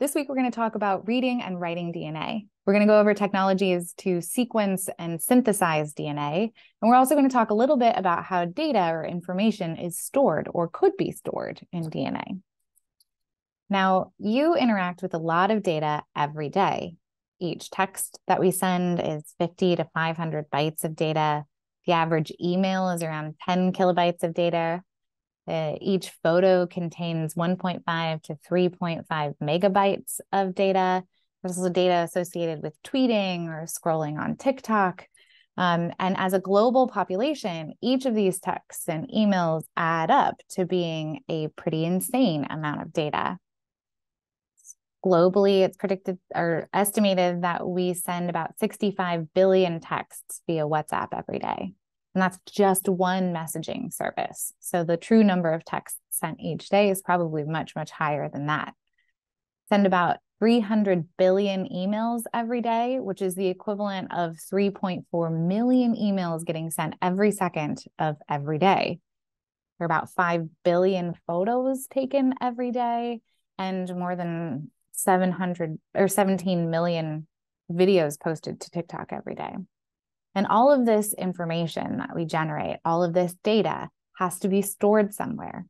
This week, we're going to talk about reading and writing DNA. We're going to go over technologies to sequence and synthesize DNA. And we're also going to talk a little bit about how data or information is stored or could be stored in DNA. Now, you interact with a lot of data every day. Each text that we send is 50 to 500 bytes of data. The average email is around 10 kilobytes of data. Uh, each photo contains 1.5 to 3.5 megabytes of data. There's also data associated with tweeting or scrolling on TikTok. Um, and as a global population, each of these texts and emails add up to being a pretty insane amount of data. Globally, it's predicted or estimated that we send about 65 billion texts via WhatsApp every day. And that's just one messaging service. So the true number of texts sent each day is probably much, much higher than that. Send about 300 billion emails every day, which is the equivalent of 3.4 million emails getting sent every second of every day. There are about 5 billion photos taken every day and more than 700 or 17 million videos posted to TikTok every day. And all of this information that we generate, all of this data has to be stored somewhere.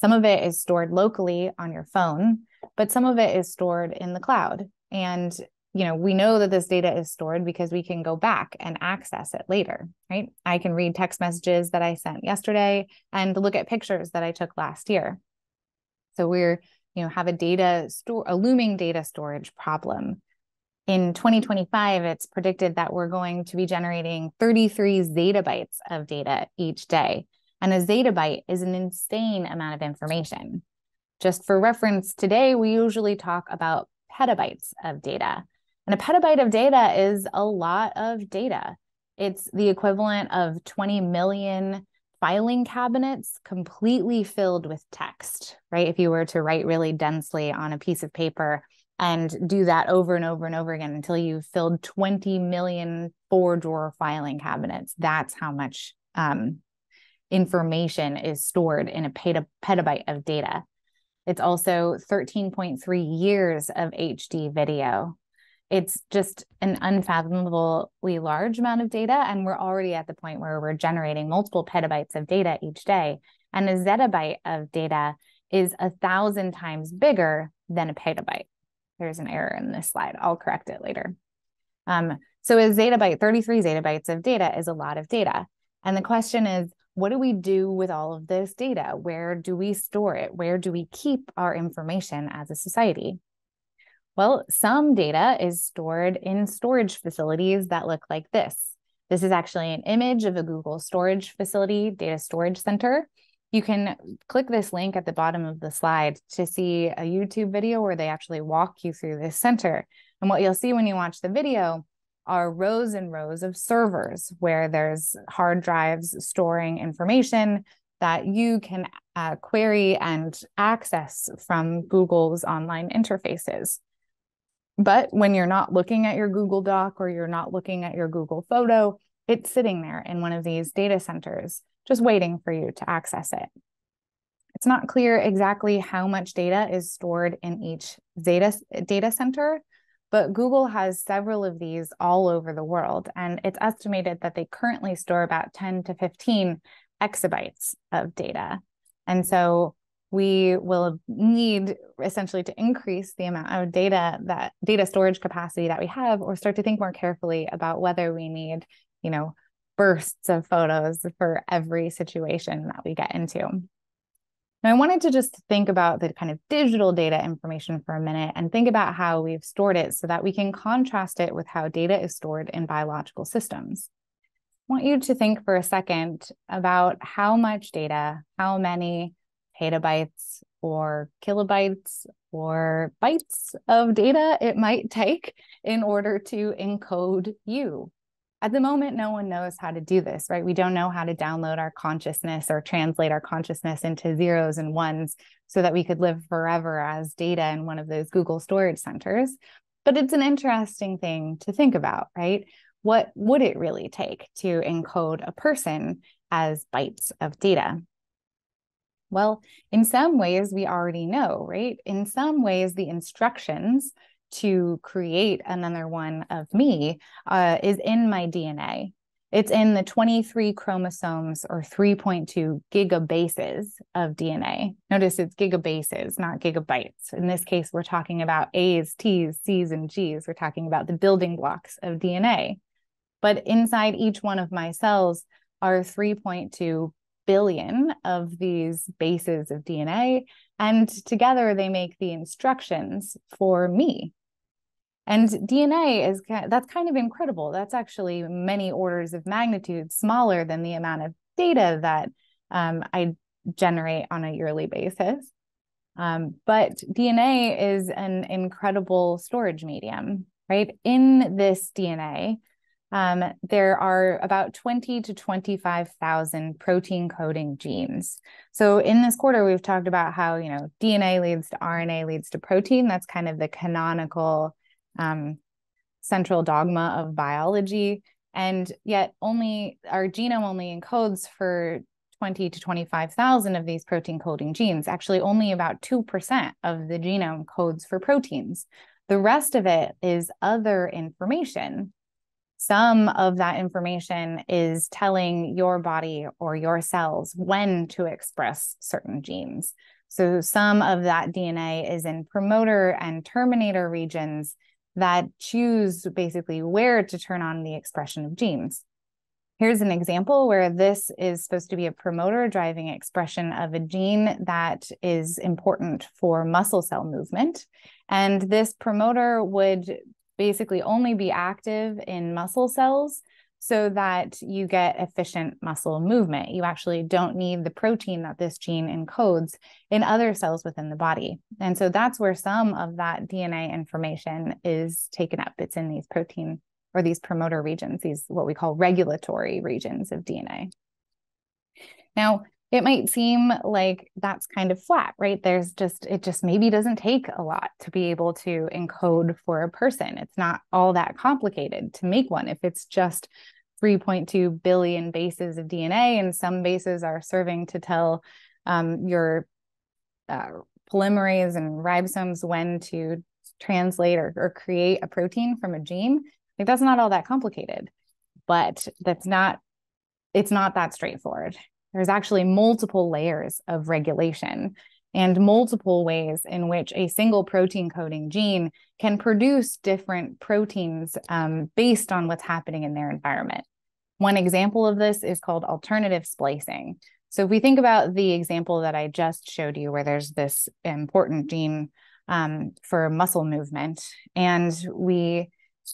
Some of it is stored locally on your phone, but some of it is stored in the cloud. And you know, we know that this data is stored because we can go back and access it later, right? I can read text messages that I sent yesterday and look at pictures that I took last year. So we're, you know, have a data store, a looming data storage problem in 2025, it's predicted that we're going to be generating 33 zettabytes of data each day. And a zettabyte is an insane amount of information. Just for reference, today we usually talk about petabytes of data. And a petabyte of data is a lot of data. It's the equivalent of 20 million filing cabinets completely filled with text, right? If you were to write really densely on a piece of paper, and do that over and over and over again until you've filled 20 million four drawer filing cabinets. That's how much um, information is stored in a peta- petabyte of data. It's also 13.3 years of HD video. It's just an unfathomably large amount of data. And we're already at the point where we're generating multiple petabytes of data each day. And a zettabyte of data is a thousand times bigger than a petabyte there's an error in this slide. I'll correct it later. Um, so a zettabyte, 33 zettabytes of data is a lot of data. And the question is, what do we do with all of this data? Where do we store it? Where do we keep our information as a society? Well, some data is stored in storage facilities that look like this. This is actually an image of a Google storage facility, data storage center you can click this link at the bottom of the slide to see a YouTube video where they actually walk you through this center. And what you'll see when you watch the video are rows and rows of servers where there's hard drives storing information that you can uh, query and access from Google's online interfaces. But when you're not looking at your Google Doc or you're not looking at your Google Photo, it's sitting there in one of these data centers just waiting for you to access it. It's not clear exactly how much data is stored in each data, data center, but Google has several of these all over the world. And it's estimated that they currently store about 10 to 15 exabytes of data. And so we will need essentially to increase the amount of data that data storage capacity that we have or start to think more carefully about whether we need you know bursts of photos for every situation that we get into. Now, I wanted to just think about the kind of digital data information for a minute and think about how we've stored it so that we can contrast it with how data is stored in biological systems. I want you to think for a second about how much data, how many petabytes or kilobytes or bytes of data it might take in order to encode you at the moment, no one knows how to do this, right? We don't know how to download our consciousness or translate our consciousness into zeros and ones so that we could live forever as data in one of those Google storage centers. But it's an interesting thing to think about, right? What would it really take to encode a person as bytes of data? Well, in some ways, we already know, right? In some ways, the instructions to create another one of me uh, is in my DNA. It's in the 23 chromosomes or 3.2 gigabases of DNA. Notice it's gigabases, not gigabytes. In this case, we're talking about A's, T's, C's, and G's. We're talking about the building blocks of DNA. But inside each one of my cells are 3.2 billion of these bases of DNA. And together they make the instructions for me, and DNA is that's kind of incredible. That's actually many orders of magnitude smaller than the amount of data that um, I generate on a yearly basis. Um, but DNA is an incredible storage medium, right? In this DNA, um, there are about 20 to 25,000 protein coding genes. So in this quarter, we've talked about how, you know, DNA leads to RNA leads to protein. That's kind of the canonical um, central dogma of biology. And yet, only our genome only encodes for 20 to 25,000 of these protein coding genes. Actually, only about 2% of the genome codes for proteins. The rest of it is other information. Some of that information is telling your body or your cells when to express certain genes. So, some of that DNA is in promoter and terminator regions that choose basically where to turn on the expression of genes. Here's an example where this is supposed to be a promoter driving expression of a gene that is important for muscle cell movement. And this promoter would basically only be active in muscle cells so that you get efficient muscle movement. You actually don't need the protein that this gene encodes in other cells within the body. And so that's where some of that DNA information is taken up. It's in these protein or these promoter regions, these what we call regulatory regions of DNA. Now, it might seem like that's kind of flat, right? There's just, it just maybe doesn't take a lot to be able to encode for a person. It's not all that complicated to make one if it's just 3.2 billion bases of DNA, and some bases are serving to tell um, your uh, polymerase and ribosomes when to translate or, or create a protein from a gene. Like that's not all that complicated, but that's not it's not that straightforward. There's actually multiple layers of regulation and multiple ways in which a single protein coding gene can produce different proteins um, based on what's happening in their environment. One example of this is called alternative splicing. So if we think about the example that I just showed you, where there's this important gene um, for muscle movement, and we,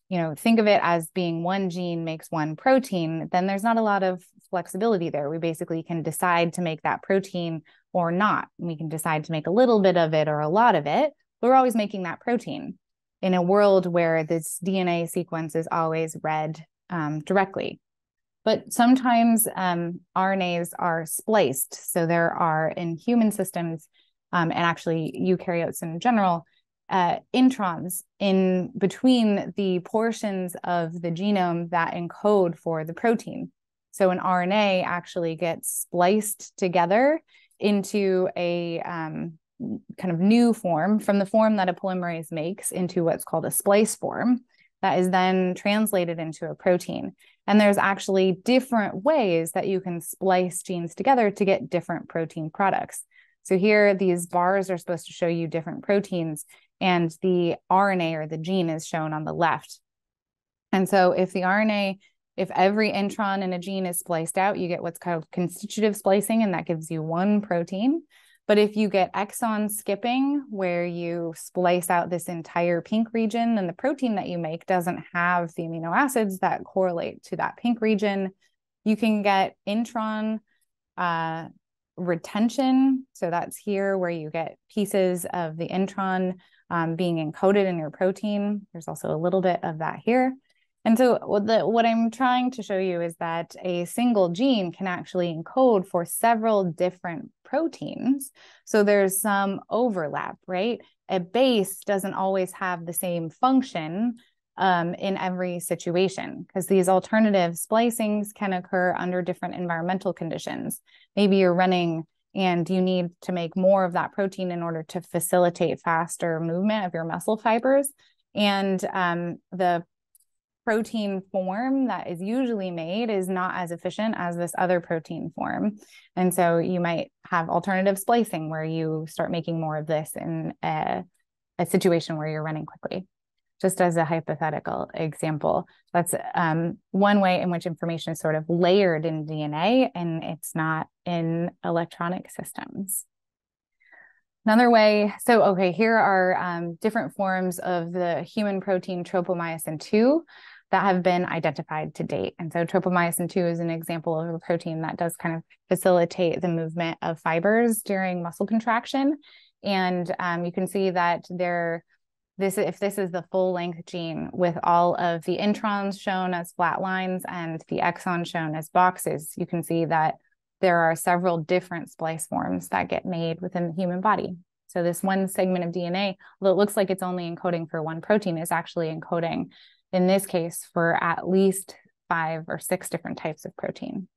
you know, think of it as being one gene makes one protein, then there's not a lot of flexibility there. We basically can decide to make that protein or not. We can decide to make a little bit of it or a lot of it, we're always making that protein in a world where this DNA sequence is always read um, directly. But sometimes um, RNAs are spliced. So there are in human systems um, and actually eukaryotes in general, uh, introns in between the portions of the genome that encode for the protein. So an RNA actually gets spliced together into a um, kind of new form from the form that a polymerase makes into what's called a splice form that is then translated into a protein. And there's actually different ways that you can splice genes together to get different protein products. So here, these bars are supposed to show you different proteins, and the RNA or the gene is shown on the left. And so if the RNA, if every intron in a gene is spliced out, you get what's called constitutive splicing, and that gives you one protein. But if you get exon skipping, where you splice out this entire pink region, then the protein that you make doesn't have the amino acids that correlate to that pink region. You can get intron uh, retention. So that's here where you get pieces of the intron um, being encoded in your protein. There's also a little bit of that here. And so what, the, what I'm trying to show you is that a single gene can actually encode for several different proteins. So there's some overlap, right? A base doesn't always have the same function um, in every situation because these alternative splicings can occur under different environmental conditions. Maybe you're running and you need to make more of that protein in order to facilitate faster movement of your muscle fibers. And um, the protein form that is usually made is not as efficient as this other protein form. And so you might have alternative splicing where you start making more of this in a, a situation where you're running quickly. Just as a hypothetical example, that's um, one way in which information is sort of layered in DNA and it's not in electronic systems. Another way, so okay, here are um, different forms of the human protein tropomyosin 2 that have been identified to date. And so tropomyosin 2 is an example of a protein that does kind of facilitate the movement of fibers during muscle contraction. And um, you can see that there, this if this is the full length gene with all of the introns shown as flat lines and the exon shown as boxes, you can see that there are several different splice forms that get made within the human body. So this one segment of DNA, although it looks like it's only encoding for one protein, is actually encoding in this case for at least five or six different types of protein.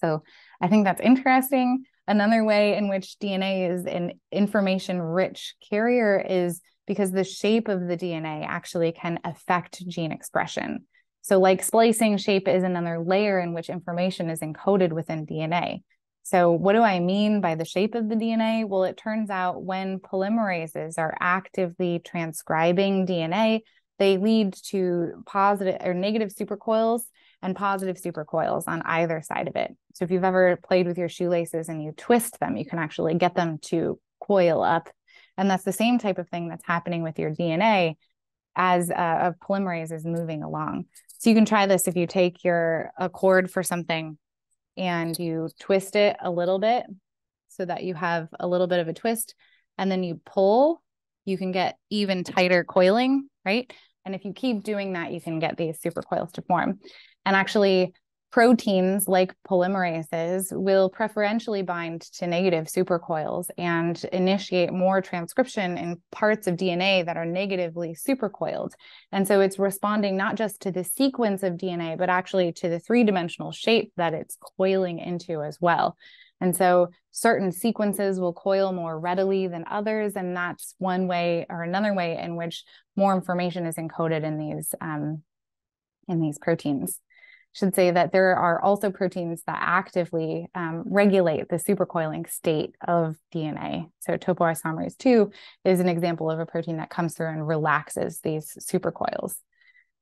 So I think that's interesting. Another way in which DNA is an information rich carrier is because the shape of the DNA actually can affect gene expression. So, like splicing, shape is another layer in which information is encoded within DNA. So, what do I mean by the shape of the DNA? Well, it turns out when polymerases are actively transcribing DNA, they lead to positive or negative supercoils and positive supercoils on either side of it. So if you've ever played with your shoelaces and you twist them, you can actually get them to coil up. And that's the same type of thing that's happening with your DNA as uh, a, a polymerase is moving along. So you can try this if you take your a cord for something and you twist it a little bit so that you have a little bit of a twist and then you pull, you can get even tighter coiling, right? And if you keep doing that, you can get these supercoils to form. And actually, proteins like polymerases will preferentially bind to negative supercoils and initiate more transcription in parts of DNA that are negatively supercoiled. And so it's responding not just to the sequence of DNA, but actually to the three dimensional shape that it's coiling into as well. And so certain sequences will coil more readily than others. And that's one way or another way in which more information is encoded in these um, in these proteins. Should say that there are also proteins that actively um, regulate the supercoiling state of DNA. So topoisomerase 2 is an example of a protein that comes through and relaxes these supercoils.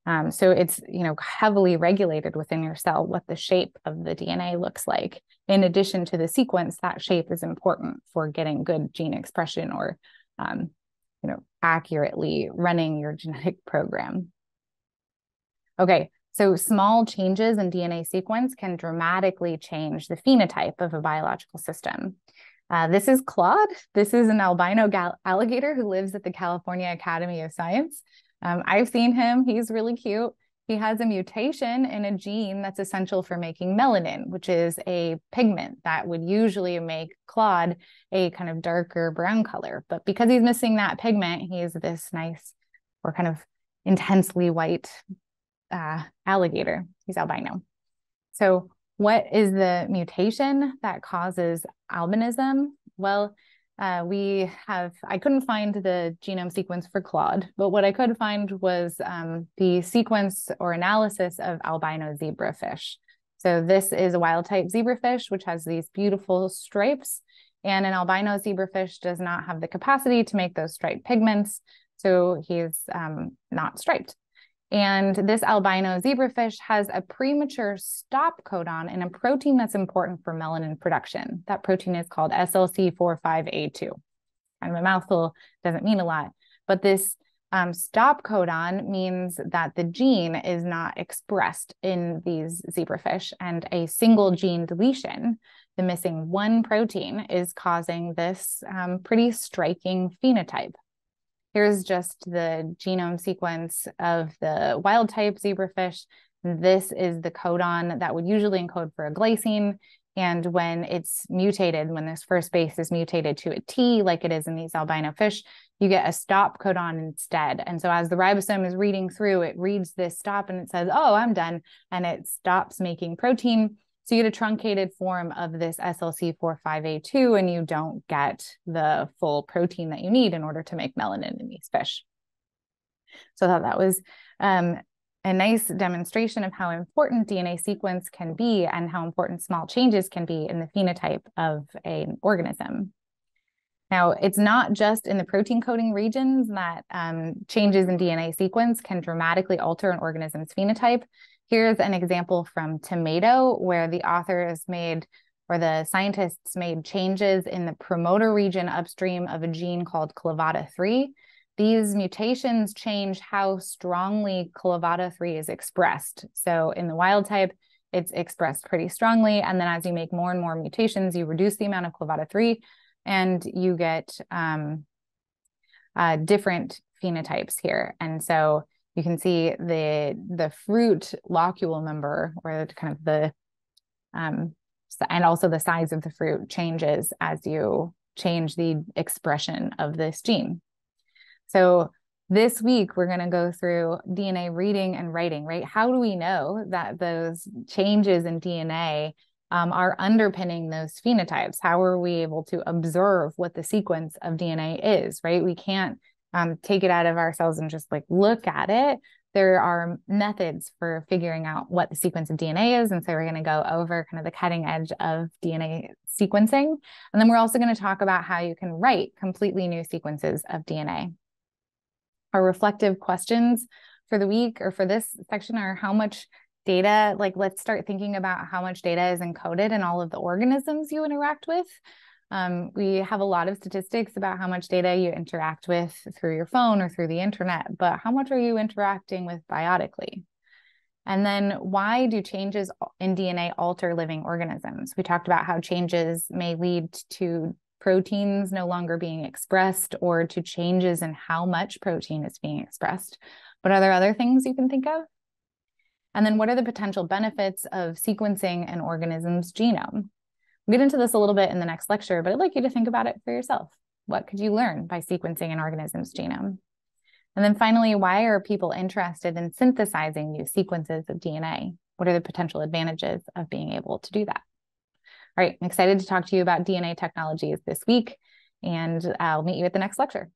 Um, so it's you know heavily regulated within your cell what the shape of the DNA looks like. In addition to the sequence, that shape is important for getting good gene expression or um, you know accurately running your genetic program. Okay, so small changes in DNA sequence can dramatically change the phenotype of a biological system. Uh, this is Claude. This is an albino alligator who lives at the California Academy of Science. Um, I've seen him, he's really cute. He has a mutation in a gene that's essential for making melanin, which is a pigment that would usually make Claude a kind of darker brown color. But because he's missing that pigment, he's this nice or kind of intensely white uh, alligator. He's albino. So, what is the mutation that causes albinism? Well, uh, we have, I couldn't find the genome sequence for Claude, but what I could find was um, the sequence or analysis of albino zebrafish. So this is a wild type zebrafish, which has these beautiful stripes. And an albino zebrafish does not have the capacity to make those striped pigments. So he's um, not striped. And this albino zebrafish has a premature stop codon in a protein that's important for melanin production. That protein is called SLC45A2. Kind of a mouthful, doesn't mean a lot, but this um, stop codon means that the gene is not expressed in these zebrafish, and a single gene deletion, the missing one protein, is causing this um, pretty striking phenotype. Here's just the genome sequence of the wild type zebrafish. This is the codon that would usually encode for a glycine. And when it's mutated, when this first base is mutated to a T, like it is in these albino fish, you get a stop codon instead. And so as the ribosome is reading through, it reads this stop and it says, oh, I'm done. And it stops making protein. So you get a truncated form of this SLC45A2 and you don't get the full protein that you need in order to make melanin in these fish. So I thought that was um, a nice demonstration of how important DNA sequence can be and how important small changes can be in the phenotype of an organism. Now, it's not just in the protein coding regions that um, changes in DNA sequence can dramatically alter an organism's phenotype. Here's an example from tomato where the authors made or the scientists made changes in the promoter region upstream of a gene called clavata3 these mutations change how strongly Clavata3 is expressed. So in the wild type, it's expressed pretty strongly. And then as you make more and more mutations, you reduce the amount of Clavata3 and you get um, uh, different phenotypes here. And so you can see the the fruit locule number or kind of the um, and also the size of the fruit changes as you change the expression of this gene. So this week we're going to go through DNA reading and writing, right? How do we know that those changes in DNA um, are underpinning those phenotypes? How are we able to observe what the sequence of DNA is, right? We can't um, take it out of ourselves and just like look at it. There are methods for figuring out what the sequence of DNA is. And so we're going to go over kind of the cutting edge of DNA sequencing. And then we're also going to talk about how you can write completely new sequences of DNA our reflective questions for the week or for this section are how much data, like let's start thinking about how much data is encoded in all of the organisms you interact with. Um, we have a lot of statistics about how much data you interact with through your phone or through the internet, but how much are you interacting with biotically? And then why do changes in DNA alter living organisms? We talked about how changes may lead to proteins no longer being expressed or to changes in how much protein is being expressed. But are there other things you can think of? And then what are the potential benefits of sequencing an organism's genome? We'll get into this a little bit in the next lecture, but I'd like you to think about it for yourself. What could you learn by sequencing an organism's genome? And then finally, why are people interested in synthesizing new sequences of DNA? What are the potential advantages of being able to do that? All right, I'm excited to talk to you about DNA technologies this week, and I'll meet you at the next lecture.